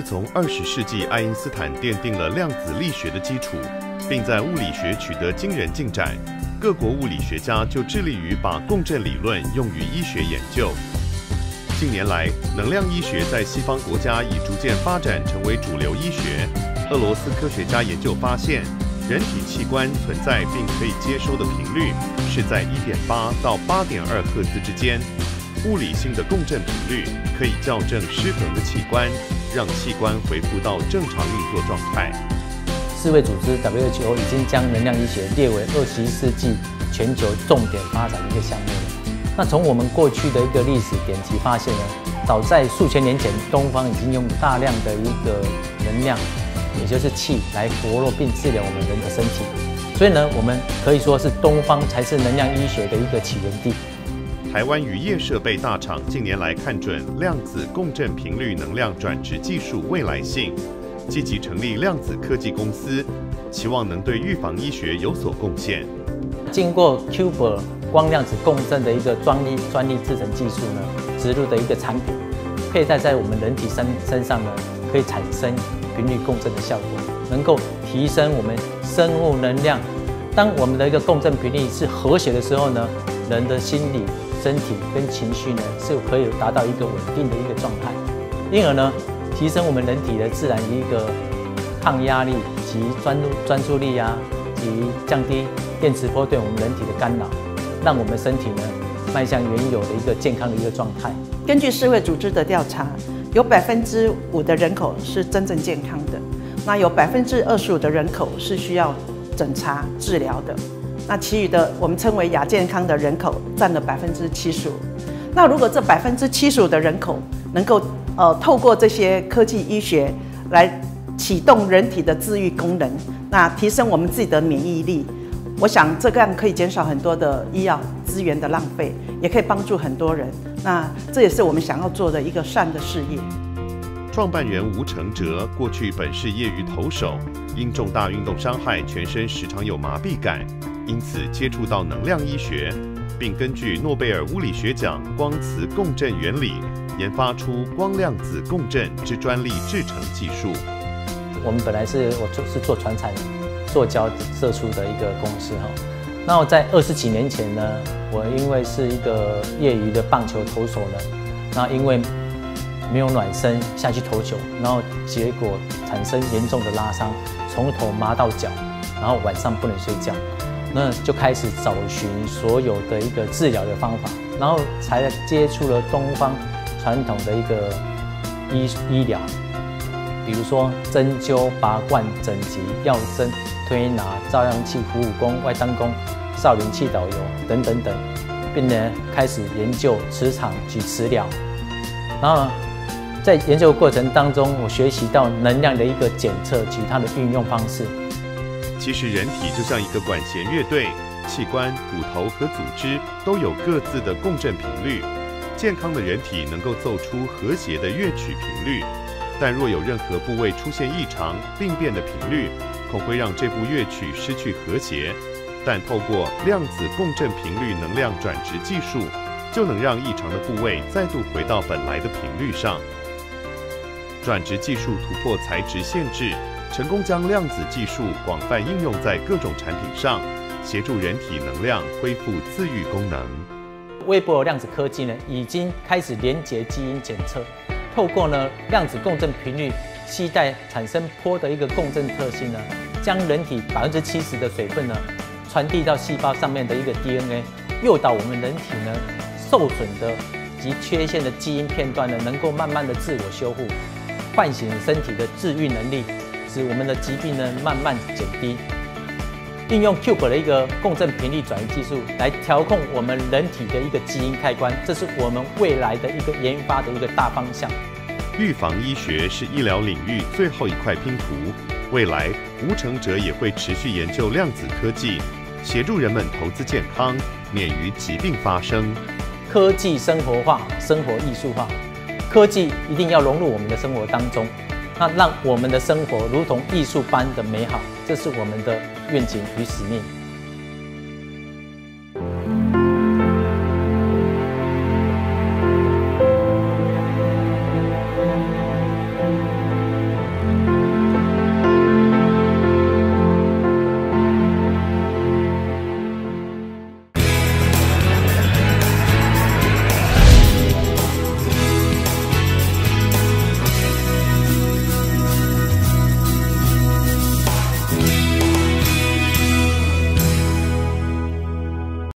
自从二十世纪爱因斯坦奠定了量子力学的基础，并在物理学取得惊人进展，各国物理学家就致力于把共振理论用于医学研究。近年来，能量医学在西方国家已逐渐发展成为主流医学。俄罗斯科学家研究发现，人体器官存在并可以接收的频率是在1.8到8.2赫兹之间。物理性的共振频率可以校正失衡的器官。让器官恢复到正常运作状态。世卫组织 WHO 已经将能量医学列为二十一世纪全球重点发展的一个项目。那从我们过去的一个历史典籍发现呢，早在数千年前，东方已经用大量的一个能量，也就是气，来活络并治疗我们人的身体。所以呢，我们可以说是东方才是能量医学的一个起源地。台湾渔业设备大厂近年来看准量子共振频率能量转植技术未来性，积极成立量子科技公司，期望能对预防医学有所贡献。经过 Cube 光量子共振的一个专利专利制成技术呢，植入的一个产品，佩戴在我们人体身身上呢，可以产生频率共振的效果，能够提升我们生物能量。当我们的一个共振频率是和谐的时候呢，人的心理。身体跟情绪呢是可以达到一个稳定的一个状态，因而呢提升我们人体的自然一个抗压力及专注专注力啊，及降低电磁波对我们人体的干扰，让我们身体呢迈向原有的一个健康的一个状态。根据世卫组织的调查，有百分之五的人口是真正健康的，那有百分之二十五的人口是需要诊查治疗的。那其余的我们称为亚健康的人口占了百分之七十五。那如果这百分之七十五的人口能够呃透过这些科技医学来启动人体的自愈功能，那提升我们自己的免疫力，我想这样可以减少很多的医药资源的浪费，也可以帮助很多人。那这也是我们想要做的一个善的事业。创办人吴承哲过去本是业余投手，因重大运动伤害，全身时常有麻痹感。因此接触到能量医学，并根据诺贝尔物理学奖光磁共振原理，研发出光量子共振之专利制成技术。我们本来是我做是做传产塑胶射出的一个公司哈。那我在二十几年前呢，我因为是一个业余的棒球投手呢，那因为没有暖身下去投球，然后结果产生严重的拉伤，从头麻到脚，然后晚上不能睡觉。那就开始找寻所有的一个治疗的方法，然后才接触了东方传统的一个医医疗，比如说针灸、拔罐、整脊、药针、推拿、照阳气、服务功、外丹功、少林气导游等等等，并呢开始研究磁场及磁疗，然后在研究过程当中，我学习到能量的一个检测及它的运用方式。其实人体就像一个管弦乐队，器官、骨头和组织都有各自的共振频率。健康的人体能够奏出和谐的乐曲频率，但若有任何部位出现异常、病变的频率，恐会让这部乐曲失去和谐。但透过量子共振频率能量转值技术，就能让异常的部位再度回到本来的频率上。转值技术突破材质限制。成功将量子技术广泛应用在各种产品上，协助人体能量恢复自愈功能。微波量子科技呢，已经开始连接基因检测，透过呢量子共振频率携带产生波的一个共振特性呢，将人体百分之七十的水分呢传递到细胞上面的一个 DNA，诱导我们人体呢受损的及缺陷的基因片段呢，能够慢慢的自我修复，唤醒身体的治愈能力。使我们的疾病呢慢慢减低，运用 Cube 的一个共振频率转移技术来调控我们人体的一个基因开关，这是我们未来的一个研发的一个大方向。预防医学是医疗领域最后一块拼图，未来吴成哲也会持续研究量子科技，协助人们投资健康，免于疾病发生。科技生活化，生活艺术化，科技一定要融入我们的生活当中。那让我们的生活如同艺术般的美好，这是我们的愿景与使命。